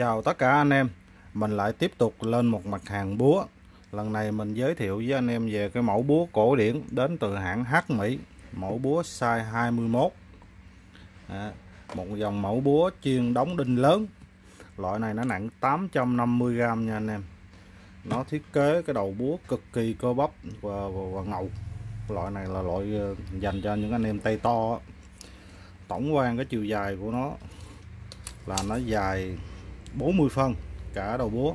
Chào tất cả anh em. Mình lại tiếp tục lên một mặt hàng búa. Lần này mình giới thiệu với anh em về cái mẫu búa cổ điển Đến từ hãng H Mỹ. Mẫu búa size 21 à, Một dòng mẫu búa chuyên đóng đinh lớn. Loại này nó nặng 850g nha anh em. Nó thiết kế cái đầu búa cực kỳ cơ bắp và, và, và ngầu. Loại này là loại ờ, dành cho những anh em tay to Tổng quan cái chiều dài của nó là nó dài 40 phân cả đầu búa.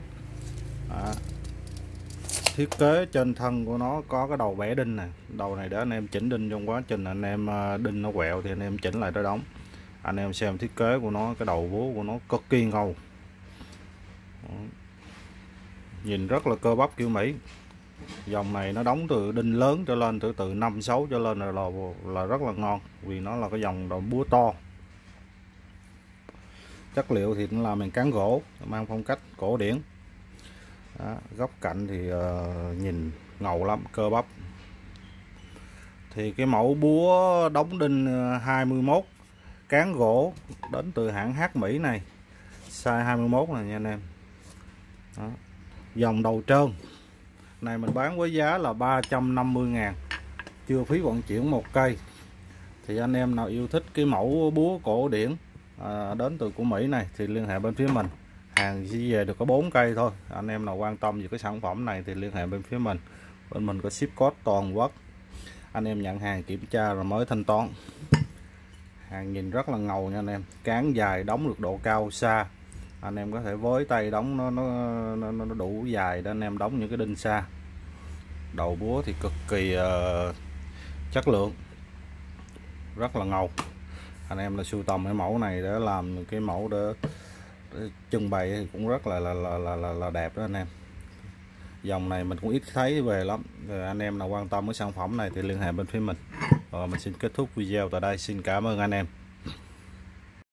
À. thiết kế trên thân của nó có cái đầu bẻ đinh này đầu này để anh em chỉnh đinh trong quá trình anh em à, đinh nó quẹo thì anh em chỉnh lại nó đóng anh em xem thiết kế của nó cái đầu búa của nó cực kỳ ngầu. Nhìn rất là cơ bắp kiểu Mỹ. Dòng này nó đóng từ đinh lớn cho lên từ từ năm sáu cho lên là, là là rất là ngon vì nó là cái dòng đầu búa to chất liệu thì cũng là mình cán gỗ mang phong cách cổ điển. Đó, góc cạnh thì uh, nhìn ngầu lắm cơ bắp. Thì cái mẫu búa đóng đinh ờ, 21 cán gỗ đến từ hãng Hát Mỹ này size 21 này nha anh em. Đó. dòng đầu trơn. Này mình bán với giá là 350 ngàn chưa phí vận chuyển một cây. Thì anh em nào yêu thích cái mẫu búa cổ điển à, đến từ của Mỹ này thì liên hệ bên phía mình. Hàng chỉ về được có 4 cây thôi. Anh em nào quan tâm về cái sản phẩm này thì liên hệ bên phía mình. Bên mình có ship code toàn quốc. Anh em nhận hàng kiểm tra rồi mới thanh toán. Hàng nhìn rất là ngầu nha anh em. Cán dài đóng được độ cao xa. Anh em có thể với tay đóng nó nó, nó, nó đủ dài để anh em đóng những cái đinh xa. Đầu búa thì cực kỳ uh, chất lượng. Rất là ngầu anh em là sưu tầm cái mẫu này để làm cái mẫu để, để trưng bày thì cũng rất là là, là là là là đẹp đó anh em. Dòng này mình cũng ít thấy về lắm. Rồi anh em nào quan tâm với sản phẩm này thì liên hệ bên phía mình. Rồi mình xin kết thúc video tại đây. Xin cảm ơn anh em.